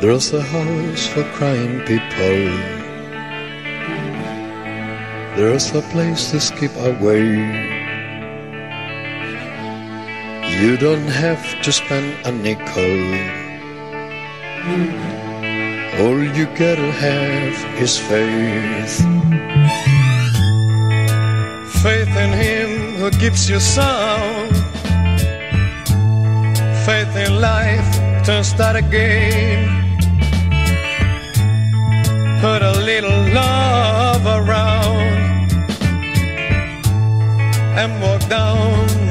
There's a house for crying people. There's a place to skip away. You don't have to spend a nickel. All you gotta have is faith. Faith in Him who gives you sound. Faith in life to start again. Put a little love around and walk down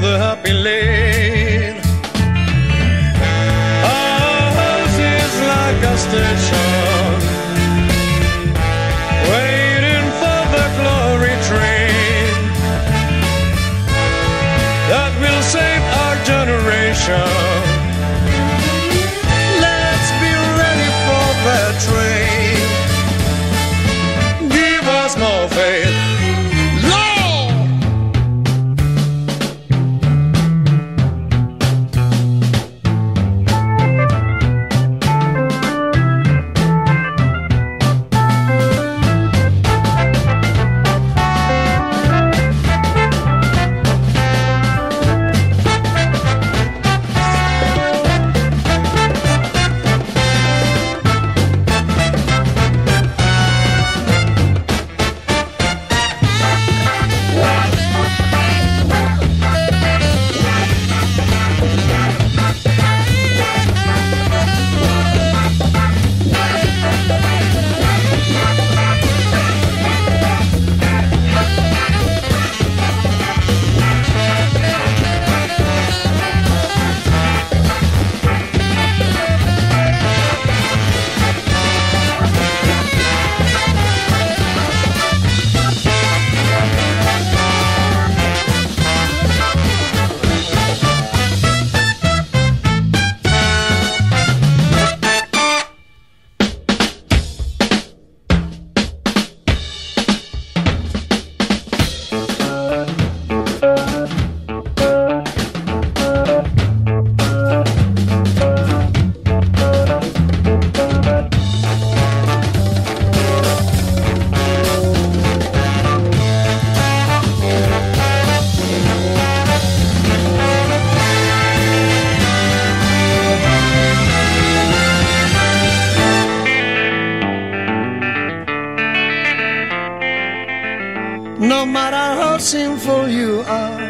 matter how sinful you are,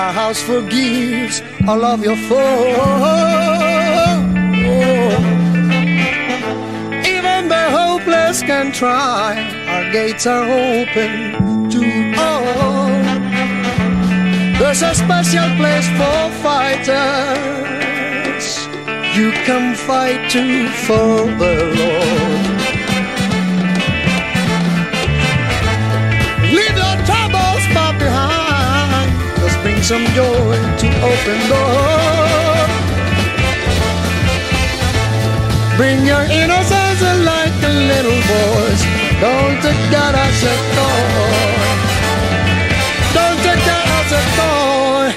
our house forgives all of your faults. Even the hopeless can try, our gates are open to all. There's a special place for fighters. You can fight too for the Lord. Some joy to open door. Bring your innocence like a little boys. Don't take God as a toy. Don't take God as a toy.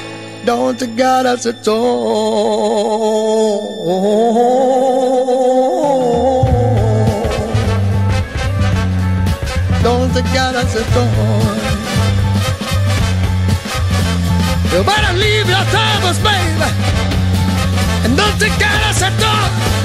Don't take God as a toy. Don't take God as a toy. You better leave your troubles, baby, and don't God as a toy.